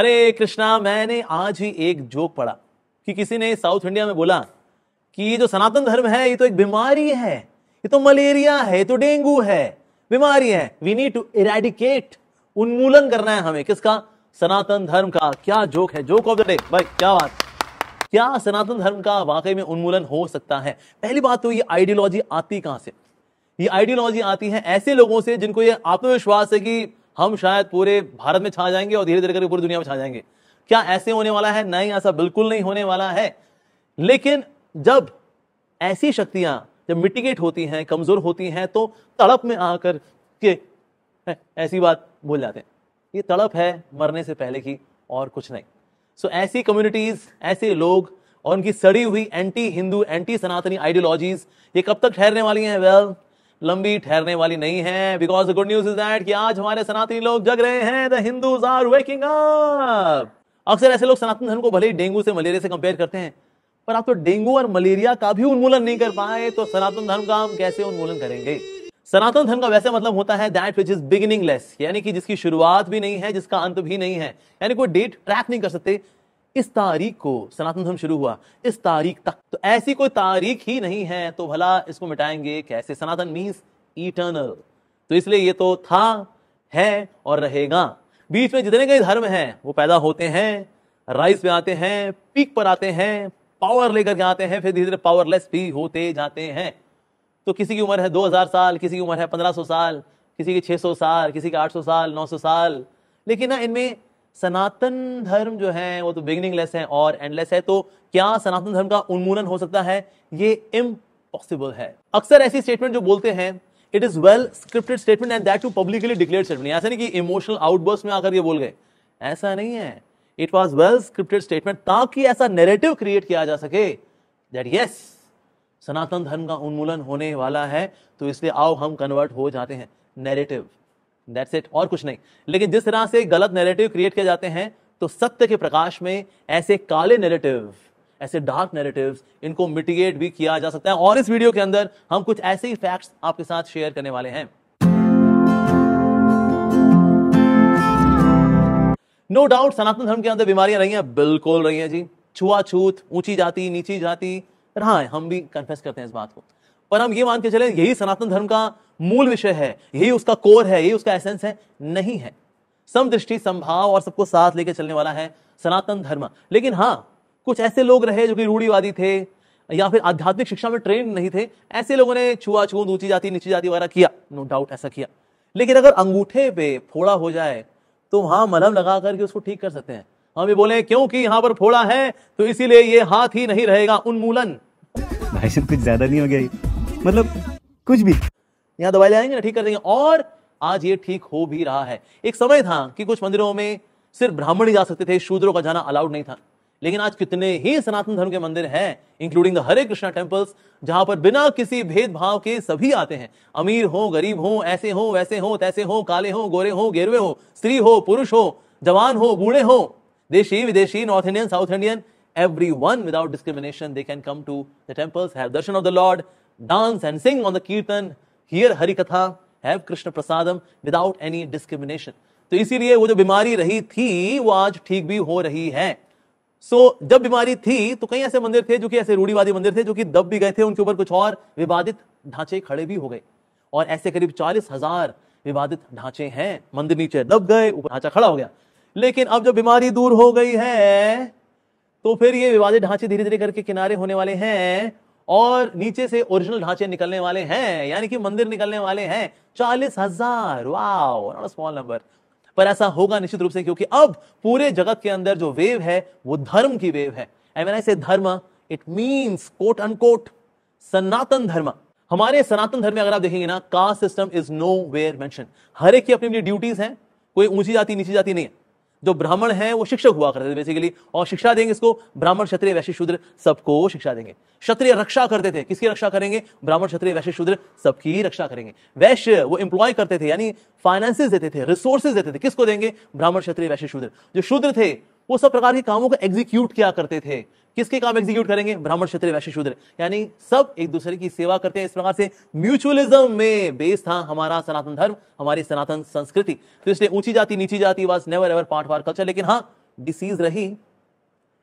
अरे कृष्णा, मैंने आज ही एक जोक पढ़ा कि किसी ने साउथ इंडिया में बोला कि ये जो सनातन धर्म है, ये तो एक बीमारी है, ये तो मलेरिया है, ये तो डेंगू है, बीमारी है। वी नीड टू इरेडिकेट उन्मूलन करना है हमें। किसका? सनातन धर्म का। क्या जोक है? जोक ऑफ़ द डे भाई, क्या बात। क्या सनातन धर्म का वाकई में उन्मूलन हो सकता है? पहली बात तो ये आइडियोलॉजी आती कहाँ से? ये आइडियोलॉजी आती है ऐसे लोगों से जिनको ये आत्मविश्वास है कि हम शायद पूरे भारत में छा जाएँगे और धीरे धीरे करके पूरी दुनिया में छा जाएँगे। क्या ऐसे होने वाला है? नहीं ऐसा बिल्कुल नहीं होने वाला है। लेकिन जब ऐसी शक्तियाँ जब मिटिगेट होती हैं कमज़ोर होती हैं तो तड़प में आकर के ऐसी बात बोल जाते हैं। ये तड़प है मरने से पहले की और कुछ नहीं। सो so, ऐसी कम्युनिटीज ऐसे लोग और उनकी सड़ी हुई anti Hindu anti Sanatani ideologies ये कब तक ठहरने वाली हैं? वेल well, लंबी ठहरने वाली नहीं है because the good news is that कि आज हमारे सनातनी लोग जग रहे हैं the Hindus are waking up अक्सर ऐसे लोग सनातन धर्म को भले ही डेंगू से मलेरिया से कंपेयर करते हैं, पर आप तो डेंगू और मलेरिया का भी उन्मूलन नहीं कर पाए तो सनातन धर्म का हम कैसे उन्मूलन करेंगे? सनातन धर्म का वैसे मतलब होता है दैट विच इज़ बिगिनिंग यानी कि जिसकी शुरुआत भी नहीं है, जिसका अंत भी नहीं है, यानी कोई डेट ट्रैक नहीं कर सकते। इस तारीख को, सनातन धर्म शुरू हुआ, इस तारीख तक। तो ऐसी कोई तारीख ही नहीं है तो भला इसको मिटाएँगे कैसे? सनातन मीन्स इटर्नल तो इसलिए ये तो था, है और रहेगा। बीच में जितने कई धर्म हैं, वो पैदा होते हैं राइस पे आते हैं पीक पर आते हैं पावर लेकर के आते हैं, फिर धीरे धीरे पावरलेस भी होते जाते हैं। तो किसी की उम्र है 2000 साल, किसी की उम्र है 1500 साल, किसी की 600 साल, किसी की 800 साल 900 साल। लेकिन ना, इनमें सनातन धर्म जो है, वो तो बिगिनिंग लेस है और एंडलेस है तो क्या सनातन धर्म का उन्मूलन हो सकता है? ये इम्पॉसिबल है। अक्सर ऐसी स्टेटमेंट जो बोलते हैं it is well scripted statement and that too publicly declare statement ऐसा नहीं कि इमोशनल आउटबर्स में आकर ये बोल गए। ऐसा नहीं है। It was well scripted statement ताकि ऐसा नेरेटिव क्रिएट किया जा सके दैट यस सनातन धर्म का उन्मूलन होने वाला है तो इसलिए आओ हम कन्वर्ट हो जाते हैं। नेरेटिव दैट्स इट और कुछ नहीं। लेकिन जिस तरह से गलत नैरेटिव क्रिएट किए जाते हैं तो सत्य के प्रकाश में ऐसे काले नैरेटिव ऐसे डार्क नैरेटिव्स इनको मिटिगेट भी किया जा सकता है। और इस वीडियो के अंदर हम कुछ ऐसे ही फैक्ट्स आपके साथ शेयर करने वाले हैं। नो डाउट सनातन धर्म के अंदर बीमारियाँ रही हैं। बिल्कुल रही हैं जी। छुआछूत, ऊँची जाति, नीची जाति। रहा है, हम भी कन्फेस करते हैं इस बात को। पर हम ये मान के चले, यही सनातन धर्म का मूल विषय है, यही उसका कोर है, यही उसका एसेंस है, नहीं है। समदृष्टि संभाव और सबको साथ लेके चलने वाला है सनातन धर्म। लेकिन हाँ कुछ ऐसे लोग रहे जो कि रूढ़ीवादी थे, या फिर आध्यात्मिक शिक्षा में ट्रेन नहीं थे, ऐसे लोगों ने छुआ छूत, ऊँची जाति, नीची जाति वगैरह किया। नो डाउट ऐसा किया। लेकिन अगर अंगूठे पे फोड़ा हो जाए तो वहाँ मलहम लगा करके उसको ठीक कर सकते हैं। हम ये बोले क्योंकि यहाँ पर फोड़ा है तो इसीलिए ये हाथ ही नहीं रहेगा उन्मूलन? भाई कुछ ज़्यादा नहीं हो गया मतलब कुछ भी। यहाँ दवाई लाएँगे ना, ठीक कर देंगे। और आज ये ठीक हो भी रहा है। एक समय था कि कुछ मंदिरों में सिर्फ़ ब्राह्मण ही जा सकते थे, शूद्रों का जाना अलाउड नहीं था। लेकिन आज कितने ही सनातन धर्म के मंदिर हैं including the Hare Krishna temples जहाँ पर बिना किसी भेदभाव के सभी आते हैं। अमीर हो, गरीब हो, ऐसे हो, वैसे हो, तैसे हो, काले हो, गोरे हो, गेरवे हो, स्त्री हो, पुरुष हो, जवान हो, बूढ़े हो, देशी, विदेशी north Indian south Indian everyone without discrimination they can come to the temples have darshan of the lord dance and sing on the kirtan, hear Harikatha, have Krishna Prasadam without any discrimination. तो इसीलिए वो जो बीमारी रही थी वो आज ठीक भी हो रही है। सो so, जब बीमारी थी तो कई ऐसे मंदिर थे जो कि ऐसे रूढ़ीवादी मंदिर थे जो कि दब भी गए थे उनके ऊपर कुछ और विवादित ढांचे खड़े भी हो गए। और ऐसे करीब चालीस हज़ार विवादित ढांचे हैं। मंदिर नीचे दब गए ऊपर ढांचा खड़ा हो गया। लेकिन अब जब बीमारी दूर हो गई है तो फिर ये विवादित ढांचे धीरे धीरे करके किनारे होने वाले हैं। और नीचे से ओरिजिनल ढांचे निकलने वाले हैं, यानी कि मंदिर निकलने वाले हैं। चालीस हज़ार वाओ स्मॉल नंबर पर ऐसा होगा निश्चित रूप से क्योंकि अब पूरे जगत के अंदर जो वेव है, वो धर्म की वेव है। से धर्म it means quote unquote Sanatan Dharma. हमारे सनातन धर्म में अगर आप देखेंगे ना caste system is nowhere mention हर एक की अपनी अपनी ड्यूटीज़ हैं, कोई ऊँची जाति, नीची जाति नहीं है। जो ब्राह्मण है, वो शिक्षक हुआ करते थे बेसिकली और शिक्षा देंगे इसको ब्राह्मण, क्षत्रिय, वैश्य, शूद्र, सबको शिक्षा देंगे। क्षत्रिय रक्षा करते थे। किसकी रक्षा करेंगे? ब्राह्मण, क्षत्रिय, वैश्य, शूद्र, सबकी रक्षा करेंगे। वैश्य, वो इंप्लॉय करते थे, यानी फाइनेंसिस देते थे रिसोर्सेज देते थे। किसको देंगे? ब्राह्मण, क्षत्रिय, वैश्य, शूद्र। जो शूद्र थे वो सब प्रकार के कामों को एग्जीक्यूट किया करते थे? किसके काम एग्जीक्यूट करेंगे? ब्राह्मण, क्षत्रिय, वैश्य, शूद्र। यानी सब एक दूसरे की सेवा करते हैं। इस प्रकार से म्यूचुअलिज्म में बेस था हमारा सनातन धर्म, हमारी सनातन संस्कृति। तो इसलिए ऊँची जाति, नीची जाति was never ever part of our culture लेकिन हाँ डिसीज रही।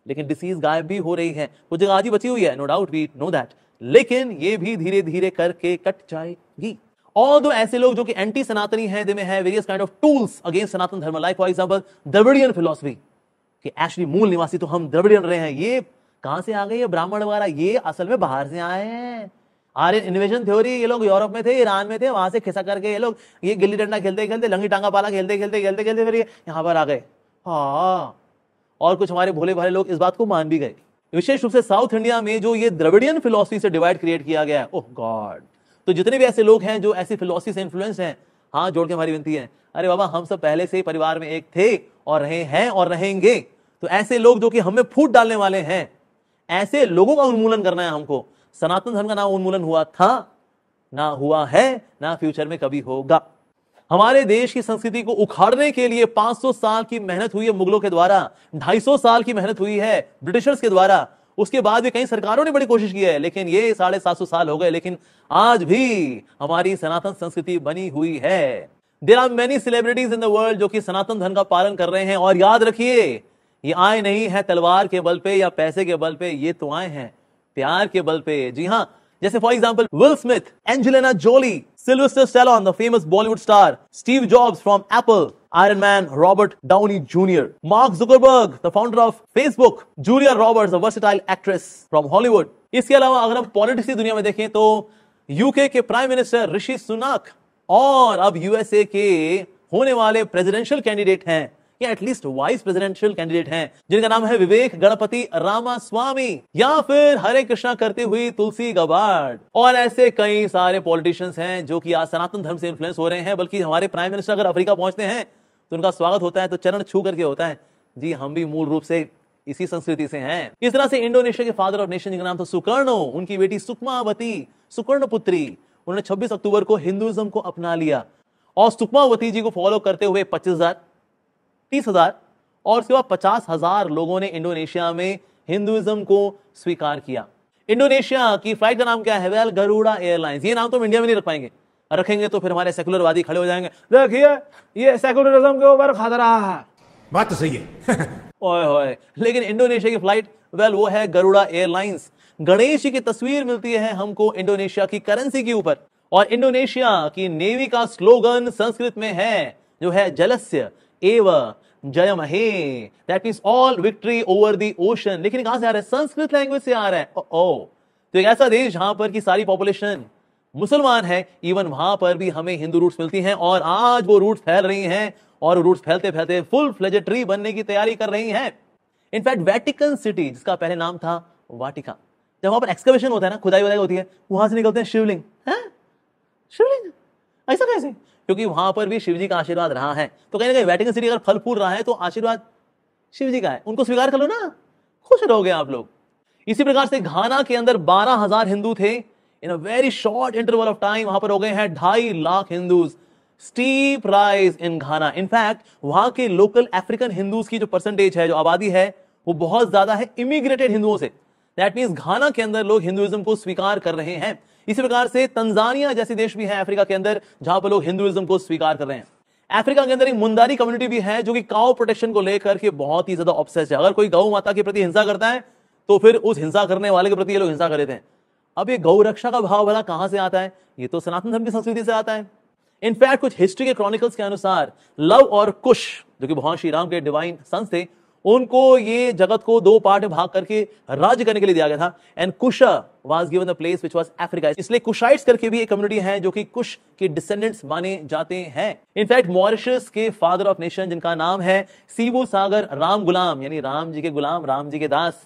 लेकिन डिसीज गायब भी हो रही है। कुछ जगह आज ही बची हुई है no doubt we know that लेकिन ये भी धीरे धीरे करके कट जाएगी। और दो ऐसे लोग जो कि एंटी सनातनी हैं दे में है various kind of tools against Sanatan Dharma. Like for example Dravidian philosophy कि एक्चुअली मूल निवासी तो हम द्रविडियन रहे हैं। ये कहाँ से आ गए ये ब्राह्मण वगैरह? ये असल में बाहर से आए हैं। आर्यन इन्वेजन थ्योरी ये लोग यूरोप में थे, ईरान में थे, वहाँ से खिसा करके ये लोग, ये गिल्ली डंडा खेलते खेलते, लंगी टांगा पाला खेलते खेलते खेलते खेलते फिर यहाँ पर आ गए। हाँ। और कुछ हमारे भोले भाले लोग इस बात को मान भी गए। विशेष रूप से साउथ इंडिया में जो ये द्रविडियन फिलोसफी से डिवाइड क्रिएट किया गया है, ओह गॉड। तो जितने भी ऐसे लोग हैं जो ऐसी फिलोसफी से इन्फ्लुएंस हैं हाँ जोड़ के हमारी विनती है। अरे बाबा, हम सब पहले से परिवार में एक थे और रहे हैं और रहेंगे। तो ऐसे लोग जो कि हमें फूट डालने वाले हैं, ऐसे लोगों का उन्मूलन करना है हमको। सनातन धर्म का ना उन्मूलन हुआ था, ना हुआ है, ना फ्यूचर में कभी होगा। हमारे देश की संस्कृति को उखाड़ने के लिए 500 साल की मेहनत हुई है मुगलों के द्वारा 250 साल की मेहनत हुई है ब्रिटिशर्स के द्वारा। उसके बाद भी कई सरकारों ने बड़ी कोशिश की है, लेकिन ये साढ़े सात सौ साल हो गए, लेकिन आज भी हमारी सनातन संस्कृति बनी हुई है। There are many celebrities in the world जो कि सनातन धर्म का पालन कर रहे हैं, और याद रखिए ये आए नहीं है तलवार के बल पे या पैसे के बल पे ये तो आए हैं प्यार के बल पे जी हाँ जैसे for example Will Smith Angelina Jolie Sylvester Stallone the famous Bollywood star Steve Jobs from Apple Iron Man Robert Downey Jr., Mark Zuckerberg, the founder of Facebook, Julia a versatile actress from Hollywood. इसके अलावा अगर हम politics की दुनिया में देखें तो UK के प्राइम मिनिस्टर ऋषि सुनाक और अब यूएसए के होने वाले प्रेसिडेंशियल कैंडिडेट हैं या एटलीस्ट वाइस प्रेसिडेंशियल कैंडिडेट हैं, जिनका नाम है विवेक गणपति रामा स्वामी या फिर हरे कृष्णा करते हुए तुलसी गबार्ड। और ऐसे कई सारे पॉलिटिशियंस हैं जो कि आज सनातन धर्म से इन्फ्लुएंस हो रहे हैं, बल्कि हमारे प्राइम मिनिस्टर अगर अफ्रीका पहुँचते हैं तो उनका स्वागत होता है तो चरण छू करके होता है। जी, हम भी मूल रूप से इसी संस्कृति से हैं। इस तरह से इंडोनेशिया के फादर ऑफ़ नेशन जिनका नाम था सुकर्णो उनकी बेटी सुकमावती सुकर्ण पुत्री उन्होंने 26 अक्टूबर को हिंदुइज्म को अपना लिया। और सुकमावती जी को फॉलो करते हुए पच्चीस हज़ार तीस हज़ार और सिवा पचास हज़ार लोगों ने इंडोनेशिया में हिंदुइज्म को स्वीकार किया। इंडोनेशिया की फ़्लाइट का नाम क्या है? Well Garuda airlines. ये नाम तो हम इंडिया में नहीं रख पाएँगे। रखेंगे तो फिर हमारे सेकुलरवादी खड़े हो जाएँगे। देखिए ये सेकुलरिज्म के ऊपर खतरा है। बात तो सही है। ओए होए लेकिन इंडोनेशिया की फ़्लाइट वेल वो है गरुड़ा एयरलाइंस। गणेश जी की तस्वीर मिलती है हमको इंडोनेशिया की करेंसी के ऊपर। और इंडोनेशिया की नेवी का स्लोगन संस्कृत में है जो है जलस्य। एव जयमहे। That means all victory over the ocean लेकिन कहाँ से आ रहा है? संस्कृत लैंग्वेज से आ रहा है। ओ ओ तो एक ऐसा देश जहाँ पर की सारी पॉपुलेशन मुसलमान है इवन वहाँ पर भी हमें हिंदू रूट्स मिलती हैं और आज वो रूट्स फैल रही हैं और रूट्स फैलते फैलते फुल फ्लेजेड ट्री बनने की तैयारी कर रही हैं। इनफैक्ट वेटिकन सिटी जिसका पहले नाम था वाटिका जब वहाँ पर एक्सकवेशन होता है ना खुदाई वुदाई होती है, वहाँ से निकलते हैं शिवलिंग। है? शिवलिंग? ऐसा कैसे? क्योंकि वहाँ पर भी शिवजी का आशीर्वाद रहा है। तो कहीं ना कहीं वेटिकन सिटी अगर फल फूल रहा है तो आशीर्वाद शिवजी का है। उनको स्वीकार कर लो ना। खुश रहोगे आप लोग। इसी प्रकार से घाना के अंदर बारह हज़ार हिंदू थे। In a very short interval of time वहाँ पर हो गए हैं ढाई lakh Hindus. Steep rise in Ghana. In fact वहाँ के लोकल अफ्रीकन हिंदूज की जो परसेंटेज है, जो आबादी है, वो बहुत ज़्यादा है इमिग्रेटेड हिंदुओं से। दैट मीन्स घाना के अंदर लोग हिंदुइज्म को स्वीकार कर रहे हैं। इसी प्रकार से तंजानिया जैसे देश भी है अफ्रीका के अंदर, जहाँ पर लोग हिंदुइज्म को स्वीकार कर रहे हैं। अफ्रीका के अंदर एक मुंदारी कम्युनिटी भी है जो कि काउ प्रोटेक्शन को लेकर के बहुत ही ज़्यादा ऑब्सेस है। अगर कोई गौ माता के प्रति हिंसा करता है तो फिर उस हिंसा करने वाले के प्रति ये लोग हिंसा कर देते हैं। अब ये गौ रक्षा का भाव भला कहाँ से आता है? ये तो सनातन धर्म की संस्कृति से आता है। इनफैक्ट कुछ हिस्ट्री के क्रॉनिकल्स के अनुसार लव और कुश, जो कि भगवान श्री राम के डिवाइन सन्स थे उनको ये जगत को दो पार्ट में भाग करके राज्य करने के लिए दिया गया था। And Kush was given the place which was Africa इसलिए कुशाइट्स करके भी एक कम्युनिटी है जो कि कुश के डिसेंडेंट्स माने जाते हैं। इनफैक्ट मॉरिशस के फादर ऑफ़ नेशन जिनका नाम है सीबू सागर राम गुलाम यानी राम जी के गुलाम, राम जी के दास,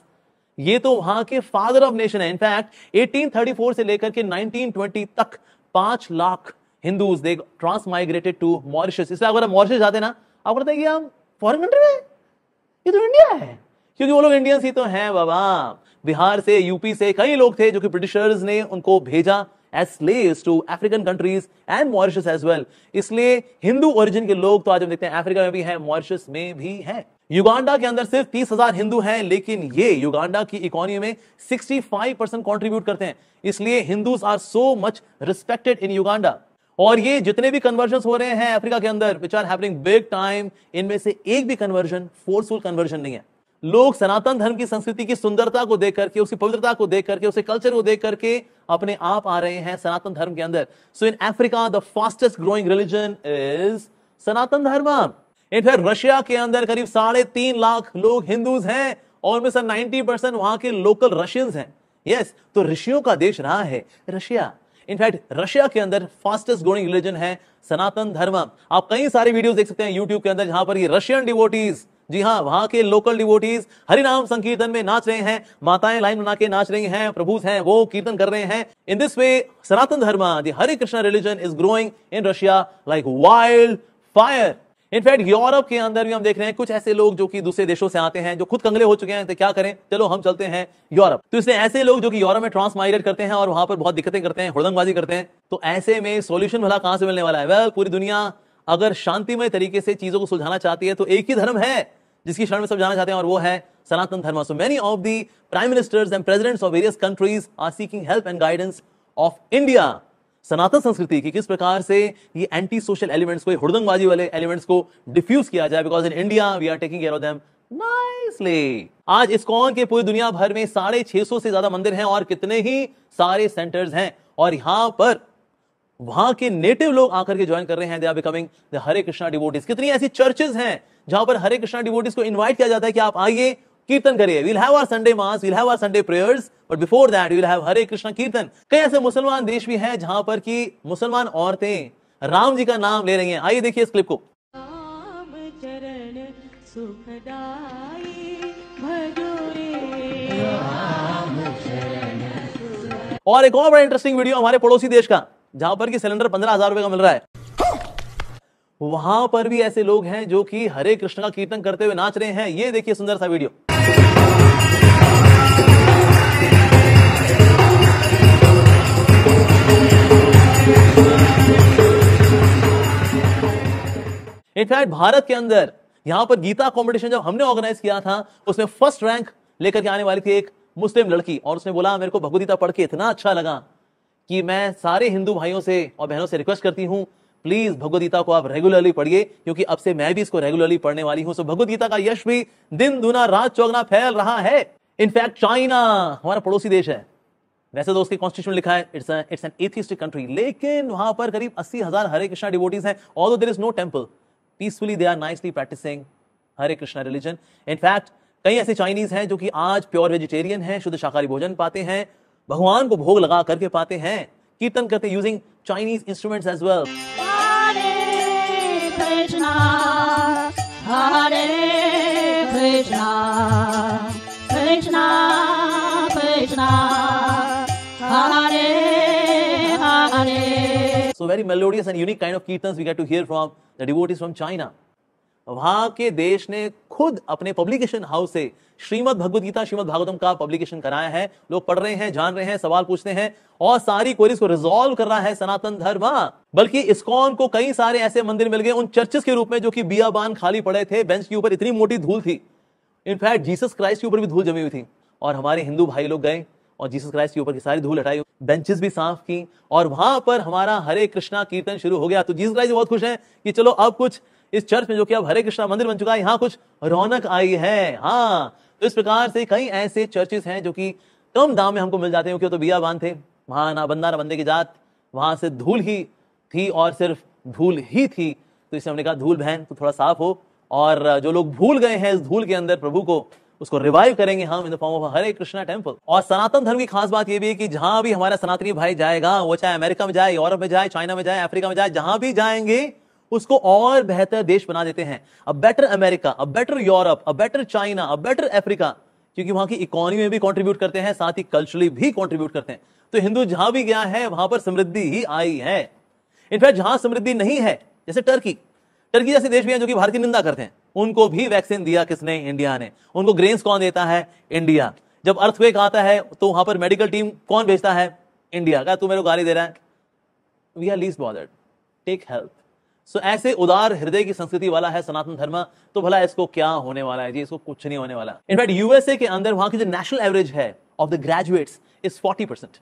ये तो वहाँ के फादर ऑफ़ नेशन है। इनफैक्ट 1834 से लेकर के 1920 तक पाँच लाख Hindus transmigrated to Mauritius इसलिए अगर आप मॉरिशस जाते ना आप कि हम फॉरेन कंट्री में ये तो इंडिया है। क्योंकि वो लोग इंडियंस ही तो हैं, बाबा। बिहार से यूपी से कई लोग थे जो कि ब्रिटिशर्स ने उनको भेजा as slaves to African countries and Mauritius as well इसलिए हिंदू ओरिजिन के लोग तो आज हम देखते हैं अफ्रीका में भी हैं मॉरिशस में भी हैं। युगांडा के अंदर सिर्फ़ तीस हज़ार हिंदू हैं, लेकिन ये युगांडा की इकोनॉमी में 65 परसेंट कॉन्ट्रीब्यूट करते हैं। इसलिए Hindus are so much respected in Uganda और ये जितने भी कन्वर्जन हो रहे हैं अफ्रीका के अंदर which are happening big time इनमें से एक भी कन्वर्जन फोर्सफुल कन्वर्जन नहीं है। लोग सनातन धर्म की संस्कृति की सुंदरता को देख करके उसकी पवित्रता को देख करके उसके कल्चर को देख करके अपने आप आ रहे हैं सनातन धर्म के अंदर। So in Africa the fastest growing religion is Sanatan Dharma. In fact Russia के अंदर करीब साढ़े तीन लाख लोग हिंदूज हैं और उनमें से नाइनटी परसेंट वहाँ के लोकल रशियंस हैं। यस yes, तो ऋषियों का देश रहा है। रशिया इनफैक्ट रशिया के अंदर फास्टेस्ट ग्रोइंग रिलीजन है सनातन धर्म। आप कई सारे वीडियोस देख सकते हैं यूट्यूब के अंदर जहाँ पर ये रशियन डिवोटीज जी हाँ वहाँ के लोकल डिवोटीज हरिनाम संकीर्तन में नाच रहे हैं, माताएँ लाइन बना के नाच रही हैं, प्रभु हैं, वो कीर्तन कर रहे हैं। इन this way Sanatan Dharma the Hare Krishna religion is growing in Russia like wildfire in fact Europe के अंदर भी हम देख रहे हैं, कुछ ऐसे लोग जो कि दूसरे देशों से आते हैं, जो खुद कंगले हो चुके हैं तो क्या करें? चलो, हम चलते हैं यूरोप तो इसलिए ऐसे लोग जो कि यूरोप में ट्रांस माइग्रेट करते हैं और वहाँ पर बहुत दिक्कतें करते हैं, हुड़दंगबाजी करते हैं तो ऐसे में सोल्यूशन भला कहाँ से मिलने वाला है? वेल पूरी दुनिया अगर शांतिमय तरीके से चीज़ों को सुलझाना चाहती है तो एक ही धर्म है जिसकी शरण में सब जाना चाहते हैं, और वो है Sanatan Dharma. So many of the prime ministers and presidents of various countries are seeking help and guidance of India Sanatan संस्कृति की किस प्रकार से ये एंटी सोशल एलिमेंट्स को हुड़दंगबाजी वाले एलिमेंट्स को डिफ्यूज किया जाए? Because in India we are taking care of them nicely आज इस कौन के पूरी दुनिया भर में साढ़े छह सौ से ज़्यादा मंदिर हैं और कितने ही सारे सेंटर्स हैं। और यहाँ पर वहाँ के नेटिव लोग आकर के ज्वाइन कर रहे हैं। They are becoming the Hare Krishna devotees कितनी ऐसी चर्चेज हैं जहाँ पर हरे कृष्णा डिवोटीज को इनवाइट किया जाता है कि आप आइए कीर्तन करिए। We'll have our Sunday mass we'll have our Sunday prayers but before that we'll have Hare Krishna kirtan कई ऐसे मुसलमान देश भी हैं जहाँ पर की मुसलमान औरतें राम जी का नाम ले रही हैं। आइए देखिए इस क्लिप को। राम चरण सुखदाई भजोरे और एक और बड़ा इंटरेस्टिंग वीडियो हमारे पड़ोसी देश का जहाँ पर की सिलेंडर पंद्रह हज़ार रुपए का मिल रहा है। वहाँ पर भी ऐसे लोग हैं जो कि हरे कृष्ण का कीर्तन करते हुए नाच रहे हैं। ये देखिए सुंदर सा वीडियो इनफैक्ट भारत के अंदर यहाँ पर गीता कंपटीशन जब हमने ऑर्गेनाइज किया था, उसमें फ़र्स्ट रैंक लेकर के आने वाली थी एक मुस्लिम लड़की और उसने बोला, मेरे को भगवदगीता पढ़ के इतना अच्छा लगा कि मैं सारे हिंदू भाइयों से और बहनों से रिक्वेस्ट करती हूँ प्लीज़ भगवदगीता को आप रेगुलरली पढ़िए, क्योंकि अब से मैं भी इसको रेगुलरली पढ़ने वाली हूँ। सो भगवदगीता का यश भी दिन, दुना, रात, चौगना फैल रहा है। इनफैक्ट चाइना हमारा पड़ोसी देश है। वैसे तो उसके कॉन्स्टिट्यूशन लिखा है it's it's an atheistic country लेकिन वहाँ पर करीब अस्सी हज़ार हरे कृष्णा डिवोटीज हैं although there is no temple peacefully they are nicely practicing Hare Krishna religion in fact कई ऐसे चाइनीज़ हैं जो कि आज प्योर वेजिटेरियन हैं, शुद्ध शाकाहारी भोजन पाते हैं, भगवान को भोग लगा करके पाते हैं, कीर्तन करते using Chinese instruments as well So, very melodious and unique kind of kirtans we get to hear from the devotees from China. वहाँ के देश ने खुद अपने पब्लिकेशन हाउस से श्रीमद भगवद गीता, श्रीमद भागवतम का पब्लिकेशन कराया है। लोग पढ़ रहे हैं, जान रहे हैं, सवाल पूछते हैं और सारी क्वेरीज को रिजॉल्व कर रहा है सनातन धर्म। बल्कि इस्कॉन को कई सारे ऐसे मंदिर मिल गए उन चर्चेस के रूप में जो कि बियाबान खाली पड़े थे बेंच के ऊपर इतनी मोटी धूल थी। इनफैक्ट जीसस क्राइस्ट के ऊपर भी धूल जमी हुई थी। और हमारे हिंदू भाई लोग गए। और जीसस क्राइस्ट के ऊपर की सारी धूल हटाई, बेंचेस भी साफ़ की, और वहाँ पर हमारा हरे कृष्णा कीर्तन शुरू हो गया। तो जीसस क्राइस्ट बहुत खुश हैं कि चलो अब कुछ इस चर्च में जो कि अब हरे कृष्णा मंदिर बन चुका है, यहाँ कुछ रौनक आई है। हाँ तो इस प्रकार से कई ऐसे चर्चेस हैं जो कि कम दाम में हमको मिल जाते हैं, क्योंकि तो बियाबान थे। वहाँ ना बंदा ना बंदे की जात, वहाँ से धूल ही थी और सिर्फ़ धूल ही थी। तो इससे हमने कहा, धूल बहन तो थोड़ा साफ़ हो। और जो लोग भूल गए हैं इस धूल के अंदर प्रभु को उसको रिवाइव करेंगे हम in the form of Hare Krishna temple और सनातन धर्म की खास बात यह भी है कि जहाँ भी हमारा सनातनी भाई जाएगा, वो चाहे अमेरिका में जाए यूरोप में जाए चाइना में जाए अफ्रीका में जाए, जहाँ भी जाएँगे, उसको और बेहतर देश बना देते हैं. A better America a better Europe a better China a better Africa क्योंकि वहाँ की इकोनॉमी में भी कंट्रीब्यूट करते हैं, साथ ही कल्चरली भी कंट्रीब्यूट करते हैं. तो हिंदू जहाँ भी गया है, वहाँ पर समृद्धि ही आई है. इनफैक्ट जहाँ समृद्धि नहीं है, जैसे टर्की टर्की जैसे देश भी हैं जो कि भारत की निंदा करते हैं। उनको भी वैक्सीन दिया किसने? इंडिया ने। उनको ग्रेन्स कौन देता है? इंडिया। जब अर्थक्वेक आता है तो वहाँ पर मेडिकल टीम कौन भेजता है? इंडिया। का तू मेरे को गाली दे रहा है। We are least bothered take help so ऐसे उदार हृदय की संस्कृति वाला है सनातन धर्म। तो भला इसको क्या होने वाला है जी? इसको कुछ नहीं होने वाला। इनफैक्ट यूएसए के अंदर वहाँ की जो नेशनल एवरेज है of the graduates is 40 percent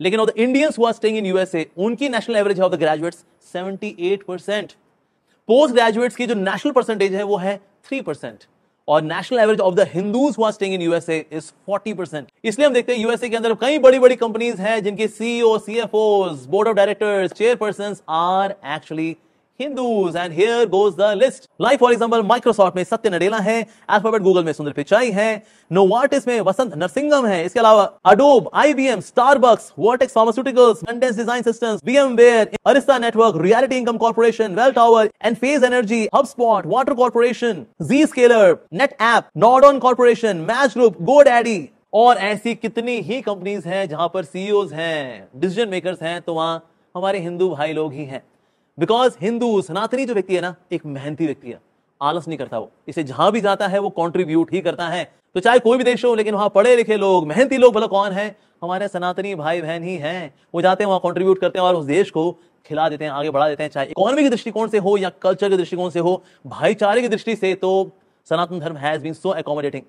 लेकिन of the Indians who are staying in USA उनकी national average of the graduates 78 percent post graduates की जो नेशनल परसेंटेज है, वो है थ्री परसेंट और national average of the Hindus हुआ इन यूएसए इज़ 40 परसेंट इसलिए हम देखते हैं यूएसए के अंदर कई बड़ी बड़ी कंपनीज़ हैं जिनके CEO CFO board of directors chairperson are actually Hindus and here goes the list like for example Microsoft में सत्य नडेला है अल्फ़ाबेट गूगल में सुंदर पिचाई है नोवार्टिस में वसंत नरसिंगम है, इसके अलावा Adobe IBM Starbucks Vertex Pharmaceuticals Cadence Design System VMware Arista Network Realty Income Corporation Welltower Enphase Energy HubSpot Water Corporation Zscaler NetApp Nodon Corporation Match Group GoDaddy और ऐसी कितनी ही कंपनीज़ हैं जहाँ पर सीईओ हैं डिसीज़न मेकर्स हैं तो वहाँ हमारे हिंदू भाई लोग ही हैं। बिकॉज़ हिंदू सनातनी जो व्यक्ति है ना, एक मेहनती व्यक्ति है। आलस नहीं करता वो। इसे जहाँ भी जाता है, वो कॉन्ट्रीब्यूट ही करता है। तो चाहे कोई भी देश हो, लेकिन वहाँ पढ़े लिखे लोग, मेहनती लोग बोलो कौन है? हमारे सनातनी भाई बहन ही हैं। वो जाते हैं, वहाँ कंट्रीब्यूट करते हैं और उस देश को खिला देते हैं, आगे बढ़ा देते हैं। चाहे इकोनॉमी के दृष्टिकोण से हो या कल्चर के दृष्टिकोण से हो, भाईचारे की दृष्टि से तो सनातन धर्म हैज़ बीन सो एकोमोडेटिंग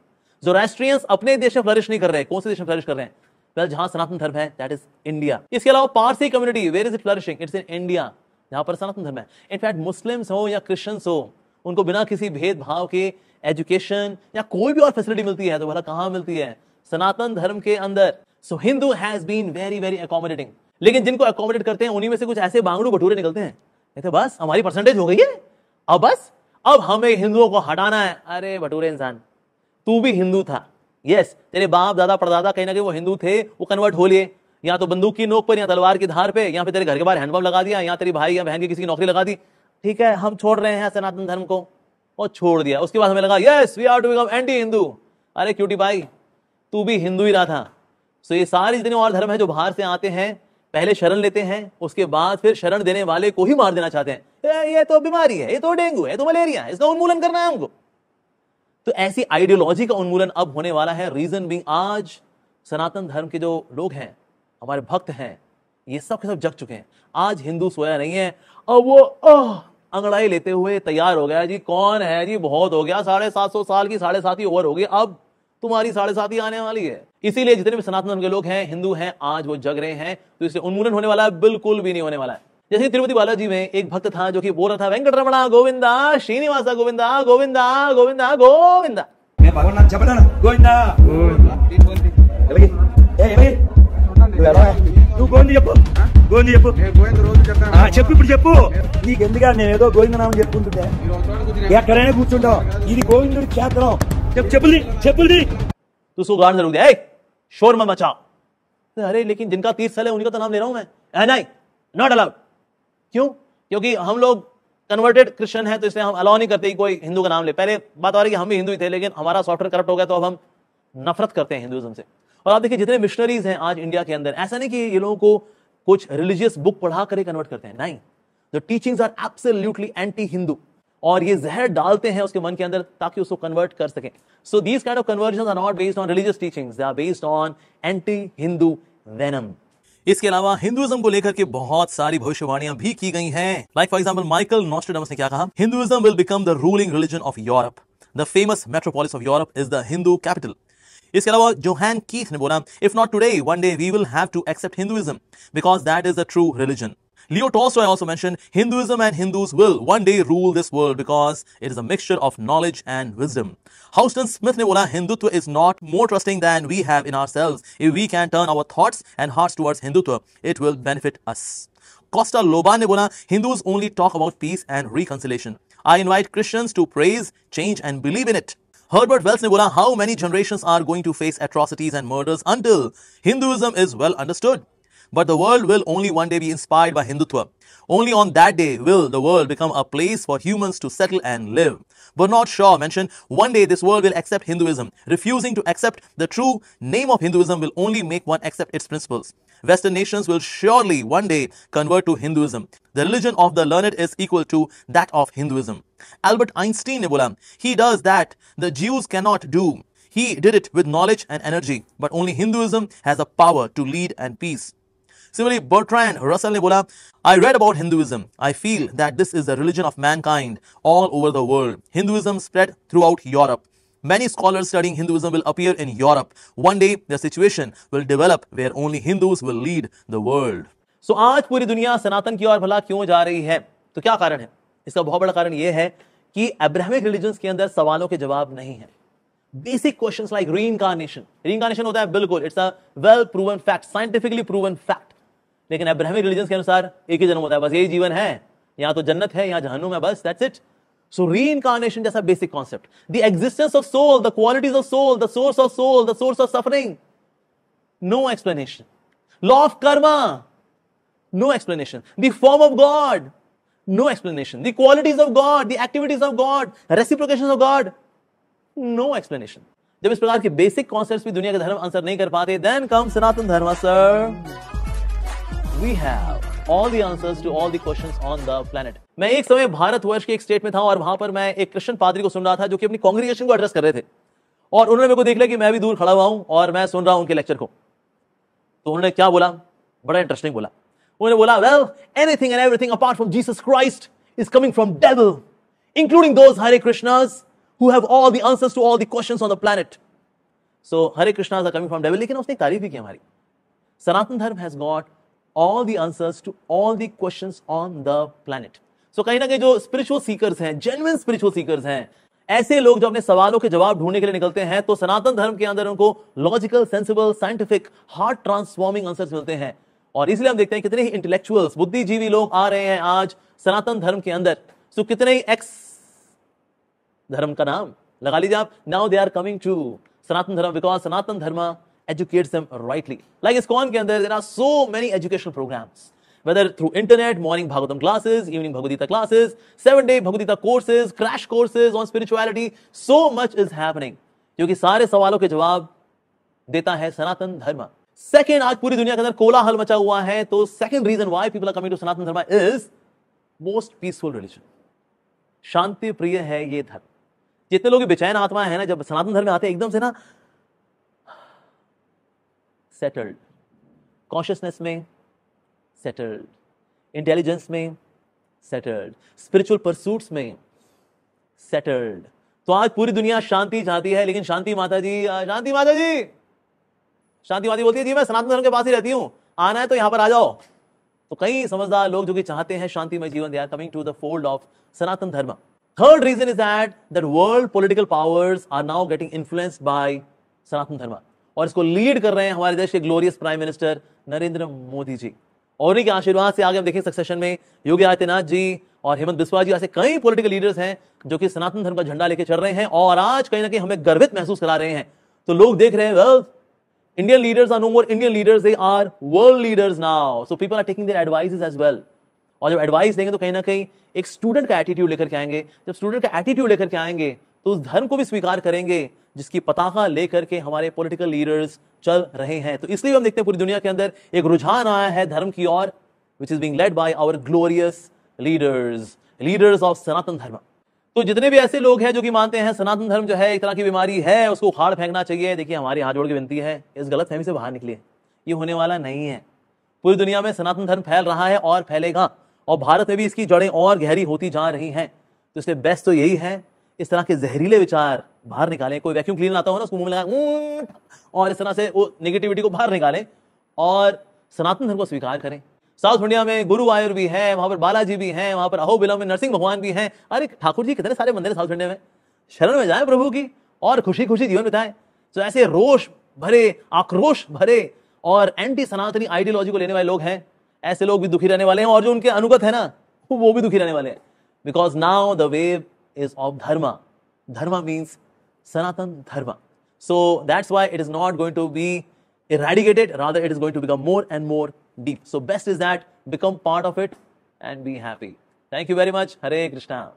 जो राष्ट्रियंस अपने देश में फ्लरिश नहीं कर रहे कौन से देश में फ्लरिश कर रहे हैं? वेल जहाँ सनातन धर्म है दैट इज़ इंडिया इसके अलावा Parsi community where is it flourishing it's in India जहाँ पर सनातन धर्म है। इनफैक्ट मुस्लिम्स हो या क्रिश्चियंस हो, उनको बिना किसी भेदभाव के एजुकेशन या कोई भी और फैसिलिटी मिलती है तो भला कहाँ मिलती है? सनातन धर्म के अंदर। So Hindu has been very very accommodating लेकिन जिनको अकोमोडेट करते हैं, उन्हीं में से कुछ ऐसे बांगड़ू भटूरे निकलते हैं। कहते बस, हमारी परसेंटेज हो गई है। अब बस, अब हमें हिंदुओं को हटाना है। अरे, भटूरे इंसान, तू भी हिंदू था। यस तेरे बाप, दादा, परदादा कहीं ना कहीं वो हिंदू थे, वो कन्वर्ट हो लिए। या तो बंदूक की नोक पर या तलवार की धार पे, या फिर तेरे घर के बाहर हैंडपंप लगा दिया, या तेरी भाई या बहन की किसी की नौकरी लगा दी। ठीक है, हम छोड़ रहे हैं सनातन धर्म को। और छोड़ दिया। उसके बाद हमें लगा yes we are to become anti Hindu अरे क्यूटी भाई? तू भी हिंदू ही रहा था। सो ये सारे जितने और धर्म है जो बाहर से आते हैं, पहले शरण लेते हैं, उसके बाद फिर शरण देने वाले को ही मार देना चाहते हैं। ये तो बीमारी है, ये तो डेंगू है तो मलेरिया है, इसका उन्मूलन करना है हमको। तो ऐसी आइडियोलॉजी का उन्मूलन अब होने वाला है। रीजन बिंग आज सनातन धर्म के जो लोग हैं हमारे भक्त हैं ये सब के सब जग चुके हैं। आज हिंदू सोया नहीं है अब वो अंगड़ाई लेते हुए तैयार हो गया जी कौन है? जी बहुत हो गया साढ़े सात सौ साल की साढ़े सात ही ओवर हो गई। अब तुम्हारी साढ़े सात ही आने वाली है। इसीलिए जितने भी सनातन धर्म के लोग हैं हिंदू हैं आज वो जग रहे हैं तो इससे उन्मूलन होने वाला है बिल्कुल भी नहीं होने वाला है। जैसे तिरुपति बालाजी में एक भक्त था जो कि बोल रहा था वेंकट रमणा गोविंदा श्रीनिवासा गोविंदा गोविंदा गोविंदा गोविंदा। गोविंदा। చెప్పు గోవింద చెప్పు ఆ, చెప్పు ఇప్పుడు చెప్పు నీకు ఎందుగా నేను ఏదో గోవిందనామం చెప్పుకుంటుంటే ఎక్కడైనా కూర్చుంటావు ఇది గోవిందుడి క్షేత్రం చెప్పు చెప్పుల్ని చెప్పుల్ని तो उसको गार्ड जरूर दिया "ए, शोर मत मचाओ अरे लेकिन जिनका तीर्थ स्थल है उन्हीं का तो नाम ले रहा हूं मैं "ए, नहीं नॉट अलाउड क्यों क्योंकि हम लोग कन्वर्टेड क्रिश्चियन है तो इसलिए हम अलाउ नहीं करते कि कोई हिंदू का नाम ले पहले बात आ रही कि हम भी हिंदू ही थे लेकिन हमारा सॉफ्टवेयर करप्ट हो गया तो अब हम नफरत करते हैं हिंदुइज्म से और आप देखिए, जितने मिशनरीज हैं आज इंडिया के अंदर, ऐसा नहीं कि ये लोगों को कुछ रिलीजियस बुक पढ़ा कर कन्वर्ट करते हैं। नहीं। The teachings are absolutely anti Hindu और ये जहर डालते हैं उसके मन के अंदर ताकि उसको कन्वर्ट कर सकें। So these kind of conversion are not based on religious teachings they are based on anti Hindu venom इसके अलावा हिंदुइज्म को लेकर के बहुत सारी भविष्यवाणियाँ भी की गई हैं। Like for example Michael Nostradamus ने क्या कहा? Hinduism will become the ruling religion of Europe the famous metropolis of Europe is the Hindu capital इसके अलावा जोहान कीथ ने बोला if not today one day we will have to accept Hinduism because that is the true religion Leo Tolstoy also mentioned Hinduism and Hindus will one day rule this world because it is a mixture of knowledge and wisdom. Houston Smith ne bola Hindutva is not more trusting than we have in ourselves. If we can turn our thoughts and hearts towards Hindutva, it will benefit us. Costa Loban ne bola Hindus only talk about peace and reconciliation. I invite Christians to praise, change and believe in it. Herbert Wells ne bola how many generations are going to face atrocities and murders until Hinduism is well understood. But the world will only one day be inspired by Hindutva. Only on that day will the world become a place for humans to settle and live. Bernard Shaw mentioned one day this world will accept Hinduism. Refusing to accept the true name of Hinduism will only make one accept its principles. Western nations will surely one day convert to Hinduism. The religion of the learned is equal to that of Hinduism. Albert Einstein ne bola, he does that the Jews cannot do. He did it with knowledge and energy, but only Hinduism has the power to lead and peace. Similarly, Bertrand Russell ne bola, I read about Hinduism. I feel that this is the religion of mankind all over the world. Hinduism spread throughout Europe. Many scholars studying Hinduism will appear in Europe. One day, the situation will develop where only Hindus will lead the world. So आज पूरी दुनिया सनातन की ओर भला क्यों जा रही है? तो क्या कारण है? इसका बहुत बड़ा कारण यह है कि अब्राहमिक रिलीजन्स के अंदर सवालों के जवाब नहीं है। Basic questions like reincarnation reincarnation होता है बिल्कुल it's a well proven fact scientifically proven fact लेकिन अब्राहमिक रिलीजन्स के अनुसार एक ही जन्म होता है बस यही जीवन है। यहाँ तो जन्नत है यहाँ जहन्नुम है बस दैट्स इट सो रीइंकारनेशन जैसा basic concept the existence of soul the qualities of soul the source of soul the source of suffering no explanation law of karma no explanation the form of God no explanation the qualities of God the activities of God reciprocation of God no explanation जब इस प्रकार के basic concept भी दुनिया के धर्म answer नहीं कर पाते then come Sanatan Dharma sir we have all the answers to all the questions on the planet मैं एक समय भारतवर्ष के एक स्टेट में था और वहाँ पर मैं एक क्रिश्चियन पादरी को सुन रहा था जो कि अपनी कांग्रेगेशन को एड्रेस कर रहे थे। और उन्होंने मेरे को देख लिया कि मैं भी दूर खड़ा हुआ हूँ और मैं सुन रहा हूँ उनके लेक्चर को। तो उन्होंने क्या बोला? बड़ा इंटरेस्टिंग बोला। उन्होंने बोला well anything and everything apart from Jesus Christ is coming from devil including those Hare Krishnas who have all the answers to all the questions on the planet. So, Hare Krishnas are coming from devil. लेकिन उसने तारीफ़ भी की हमारी। सनातन धर्म has got all the answers to all the questions on the planet. So, कहीं ना कहीं जो स्पिरिचुअल seekers हैं, genuine spiritual seekers हैं, ऐसे लोग जो अपने सवालों के जवाब ढूँढने के लिए निकलते हैं तो सनातन धर्म के अंदर उनको logical sensible scientific heart transforming answers मिलते हैं। और इसलिए हम देखते हैं कितने ही इंटेलेक्चुअल्स बुद्धिजीवी लोग आ रहे हैं आज सनातन धर्म के अंदर। सो कितने ही एक्स धर्म का नाम लगा लीजिए आप। Now they are coming to Sanatan Dharma because Sanatan धर्म educates them rightly like ISKCON के अंदर there are so many educational programs whether through internet morning bhagavatam classes evening bhagavad classes seven day bhagavad courses crash courses on spirituality so much is happening जो कि सारे सवालों के जवाब देता है सनातन धर्म सेकेंड आज पूरी दुनिया के अंदर कोलाहल मचा हुआ है तो second reason why people are coming to Sanatan Dharma is most peaceful religion शांति प्रिय है ये धर्म जितने लोग बेचैन आत्माएँ हैं ना जब सनातन धर्म में आते हैं एकदम से ना सेटल्ड कॉन्शियसनेस में सेटल्ड इंटेलिजेंस में सेटल्ड स्पिरिचुअल परसूट्स में सेटल्ड तो आज पूरी दुनिया शांति चाहती है, लेकिन शांति माता जी शांति माता जी! शांति माता बोलती है, जी, मैं सनातन धर्म के पास ही रहती हूँ। आना है तो यहाँ पर आ जाओ। तो कई समझदार लोग जो कि चाहते हैं शांतिमय जीवन they are coming to the fold of Sanatan Dharma. Third reason is that that world political powers are now getting influenced by Sanatan Dharma. और इसको लीड कर रहे हैं हमारे देश के glorious prime minister Narendra Modi ji. और उन्हीं के आशीर्वाद से आगे हम देखें सक्सेशन में योगी आदित्यनाथ जी और हेमंत बिस्वा जी, ऐसे कई पॉलिटिकल लीडर्स हैं जो कि सनातन धर्म का झंडा लेके चल रहे हैं और आज कहीं ना कहीं हमें गर्वित महसूस करा रहे हैं। तो लोग देख रहे हैं Indian leaders are no more Indian leaders they are world leaders now so people are taking their advices as well और जब एडवाइस देंगे तो कहीं ना कहीं एक स्टूडेंट का एटीट्यूड लेकर के आएँगे। जब स्टूडेंट का एटीट्यूड लेकर के आएँगे तो उस धर्म को भी स्वीकार करेंगे, जिसकी पताका लेकर के हमारे पॉलिटिकल लीडर्स चल रहे हैं। तो इसलिए हम देखते हैं पूरी दुनिया के अंदर एक रुझान आया है धर्म की ओर which is being led by our glorious leaders leaders of Sanatan Dharma. तो जितने भी ऐसे लोग हैं जो कि मानते हैं सनातन धर्म जो है, एक तरह की बीमारी है, उसको उखाड़ फेंकना चाहिए। देखिए, हमारी हाथ जोड़ की विनती है, इस गलत फहमी से बाहर निकलिए। ये होने वाला नहीं है। पूरी दुनिया में सनातन धर्म फैल रहा है और फैलेगा, और भारत में भी इसकी जड़ें और गहरी होती जा रही हैं। तो इसलिए बेस्ट तो यही है इस तरह के जहरीले विचार बाहर निकालें। कोई वैक्यूम क्लीनर आता हो ना, उसको मुँह में लगा और इस तरह से वो नेगेटिविटी को बाहर निकालें और सनातन धर्म को स्वीकार करें। साउथ इंडिया में गुरु आयुर भी है, वहाँ पर बालाजी भी हैं, वहाँ पर अहोबिलम में नरसिंह भगवान भी हैं। अरे, ठाकुर जी कितने सारे मंदिर साउथ इंडिया में। शरण में जाए प्रभु की और खुशी खुशी जीवन बिताए। तो ऐसे रोष भरे, आक्रोश भरे और एंटी सनातनी आइडियोलॉजी को लेने वाले लोग हैं। ऐसे लोग भी दुखी रहने वाले हैं और जो उनके अनुगत है ना, वो भी दुखी रहने वाले हैं। Because now the wave is of dharma. Dharma means Sanatan Dharma. So that's why it is not going to be eradicated, rather, it is going to become more and more deep. So, best is that become part of it and be happy. Thank you very much. Hare Krishna.